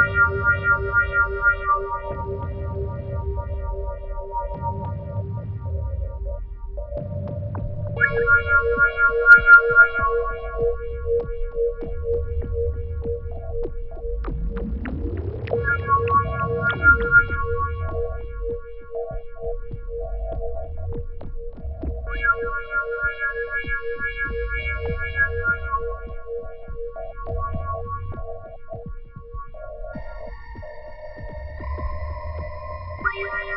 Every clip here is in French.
Vérifier les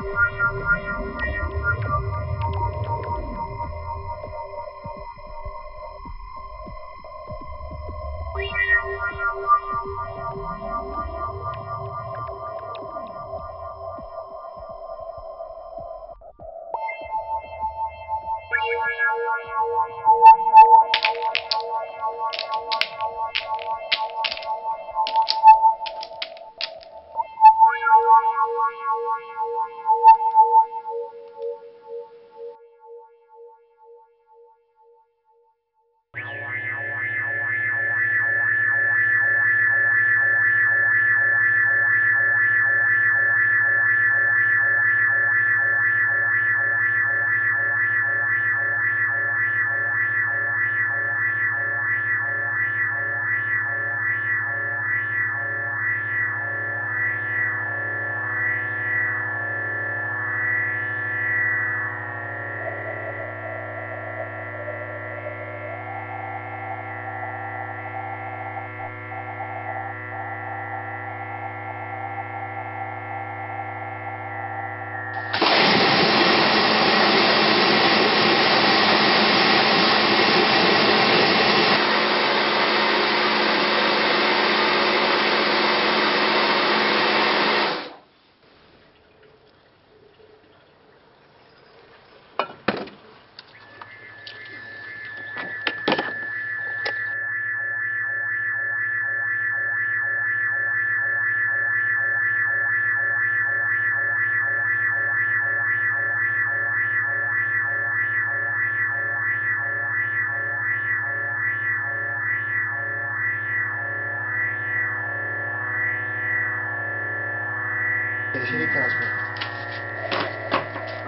我要我要我要我要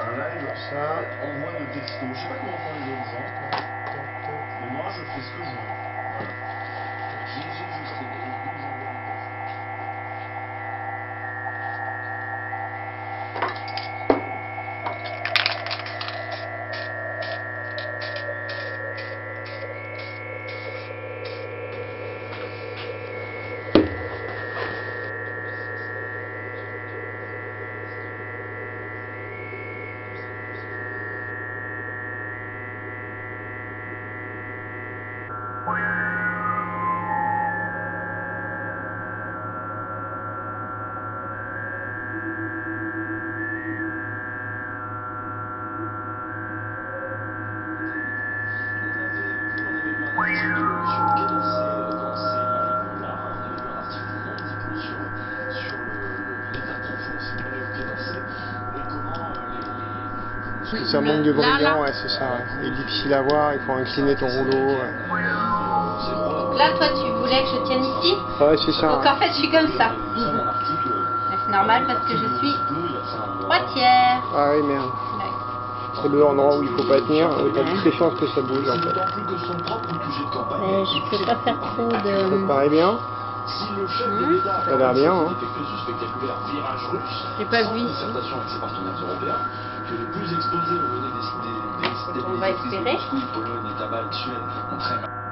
Un live, Ça. envoie de texto. Je sais pas comment font les autres gens. Mais moi, je fais ce que je veux. Voilà. Que ça manque de brillant, ouais, c'est ça. ouais. Il est difficile à voir, il faut incliner ton rouleau. Ouais, C'est drôle. Là, toi, tu voulais que je tienne ici Ouais, c'est ça. Donc en fait, je suis comme ça. C'est normal parce que je suis un- droitière. Ah oui, merde. C'est le endroit où il faut pas tenir, t'as toutes les chances que ça bouge en C'est fait. de. Mais je peux pas faire trop Ça te de... paraît bien? Si le chef de Hmm. l'État Ça a l'air bien, hein. effectué ce spectaculaire virage russe, J'ai pas vu ici. concertation avec ses partenaires européens, le plus exposé au milieu des, des, des, des, des, des, des, des, des, des, des, des,